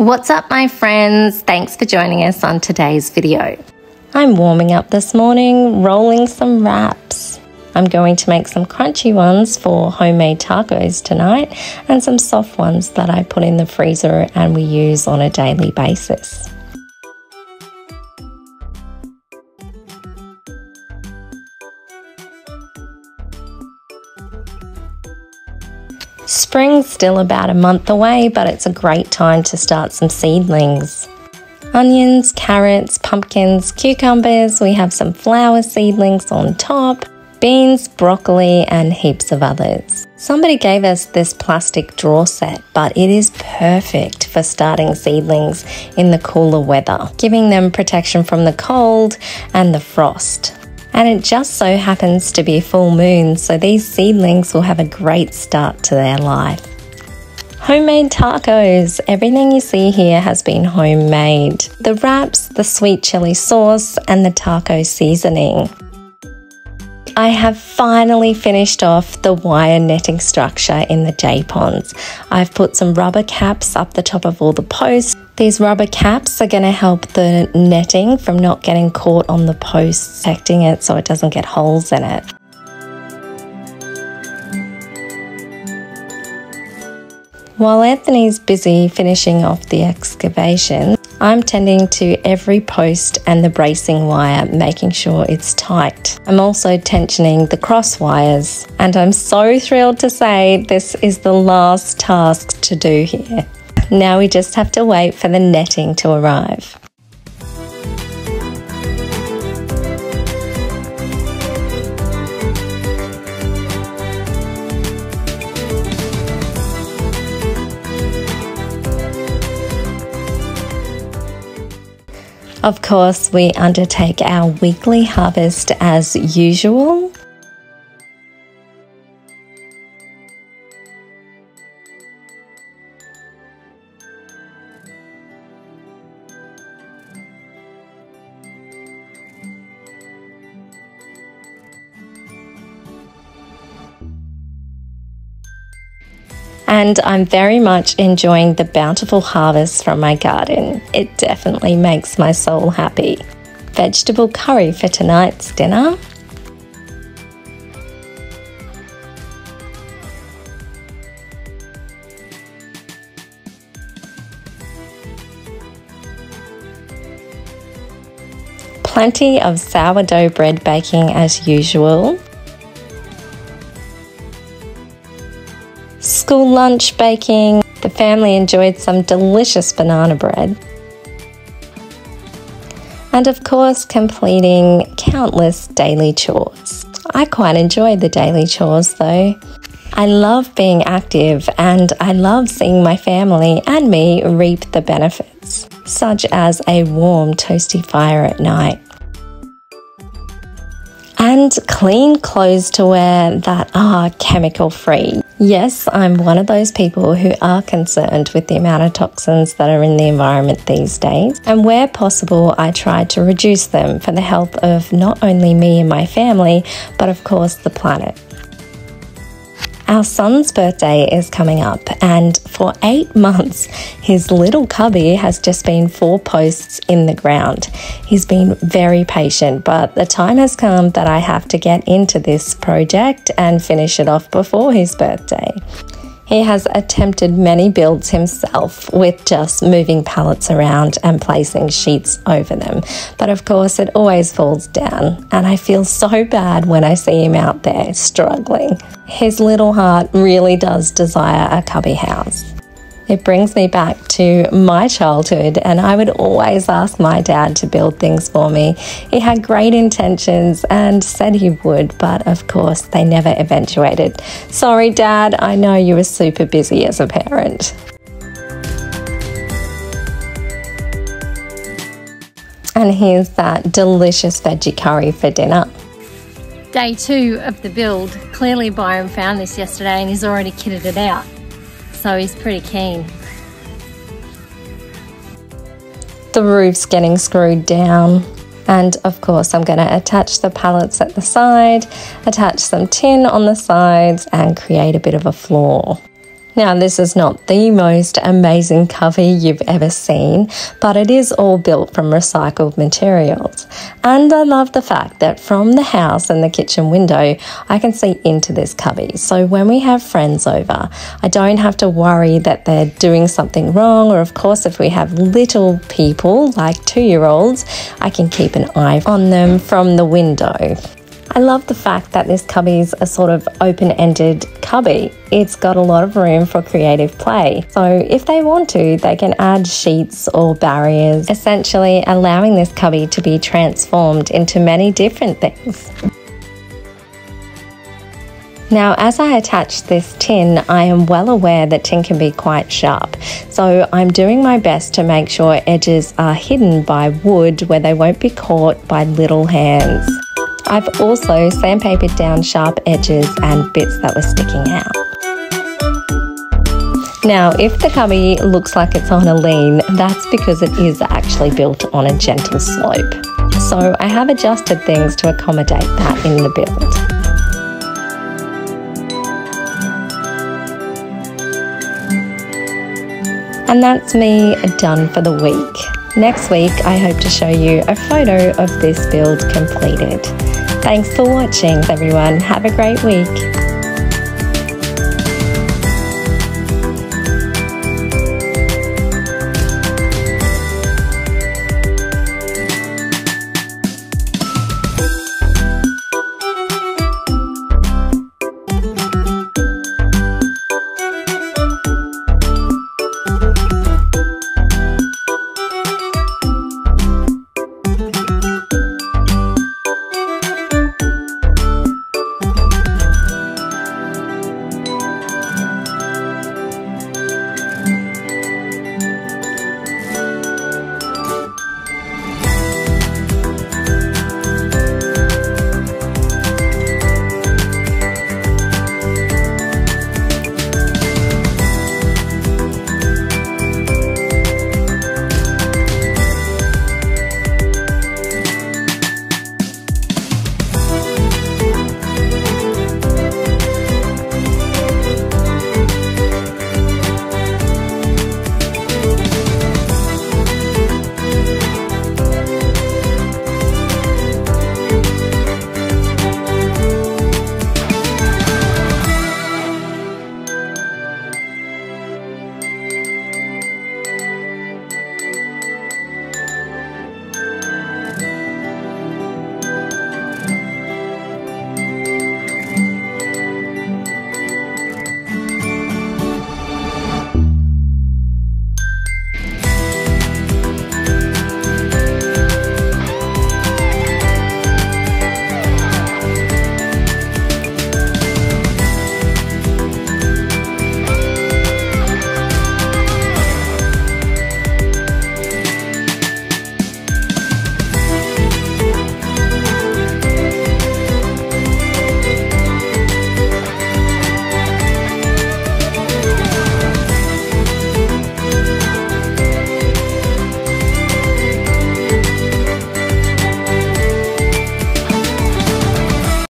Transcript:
What's up, my friends? Thanks for joining us on today's video. I'm warming up this morning, rolling some wraps. I'm going to make some crunchy ones for homemade tacos tonight and some soft ones that I put in the freezer and we use on a daily basis. Spring's still about a month away, but it's a great time to start some seedlings. Onions, carrots, pumpkins, cucumbers, we have some flower seedlings on top, beans, broccoli, and heaps of others. Somebody gave us this plastic drawer set, but it is perfect for starting seedlings in the cooler weather, giving them protection from the cold and the frost and it just so happens to be a full moon, so these seedlings will have a great start to their life. Homemade tacos. Everything you see here has been homemade. The wraps, the sweet chili sauce, and the taco seasoning. I have finally finished off the wire netting structure in the J-ponds. I've put some rubber caps up the top of all the posts these rubber caps are going to help the netting from not getting caught on the posts, protecting it so it doesn't get holes in it. While Anthony's busy finishing off the excavation, I'm tending to every post and the bracing wire, making sure it's tight. I'm also tensioning the cross wires, and I'm so thrilled to say this is the last task to do here. Now we just have to wait for the netting to arrive. Of course, we undertake our weekly harvest as usual. And I'm very much enjoying the bountiful harvest from my garden. It definitely makes my soul happy. Vegetable curry for tonight's dinner. Plenty of sourdough bread baking as usual. School lunch baking. The family enjoyed some delicious banana bread. And of course, completing countless daily chores. I quite enjoy the daily chores though. I love being active and I love seeing my family and me reap the benefits, such as a warm, toasty fire at night and clean clothes to wear that are chemical free. Yes, I'm one of those people who are concerned with the amount of toxins that are in the environment these days, and where possible, I try to reduce them for the health of not only me and my family, but of course the planet. Our son's birthday is coming up, and for eight months, his little cubby has just been four posts in the ground. He's been very patient, but the time has come that I have to get into this project and finish it off before his birthday. He has attempted many builds himself with just moving pallets around and placing sheets over them. But of course, it always falls down, and I feel so bad when I see him out there struggling. His little heart really does desire a cubby house. It brings me back to my childhood, and I would always ask my dad to build things for me. He had great intentions and said he would, but of course, they never eventuated. Sorry, Dad, I know you were super busy as a parent. And here's that delicious veggie curry for dinner. Day two of the build. Clearly Byron found this yesterday and he's already kitted it out so he's pretty keen. The roof's getting screwed down. And of course, I'm going to attach the pallets at the side, attach some tin on the sides, and create a bit of a floor. Now, this is not the most amazing cubby you've ever seen, but it is all built from recycled materials. And I love the fact that from the house and the kitchen window, I can see into this cubby. So when we have friends over, I don't have to worry that they're doing something wrong. Or, of course, if we have little people like two year olds, I can keep an eye on them from the window. I love the fact that this cubby's a sort of open ended cubby. It's got a lot of room for creative play. So, if they want to, they can add sheets or barriers, essentially allowing this cubby to be transformed into many different things. Now, as I attach this tin, I am well aware that tin can be quite sharp. So I'm doing my best to make sure edges are hidden by wood where they won't be caught by little hands. I've also sandpapered down sharp edges and bits that were sticking out. Now, if the cubby looks like it's on a lean, that's because it is actually built on a gentle slope. So I have adjusted things to accommodate that in the build. And that's me done for the week. Next week, I hope to show you a photo of this build completed. Thanks for watching, everyone. Have a great week.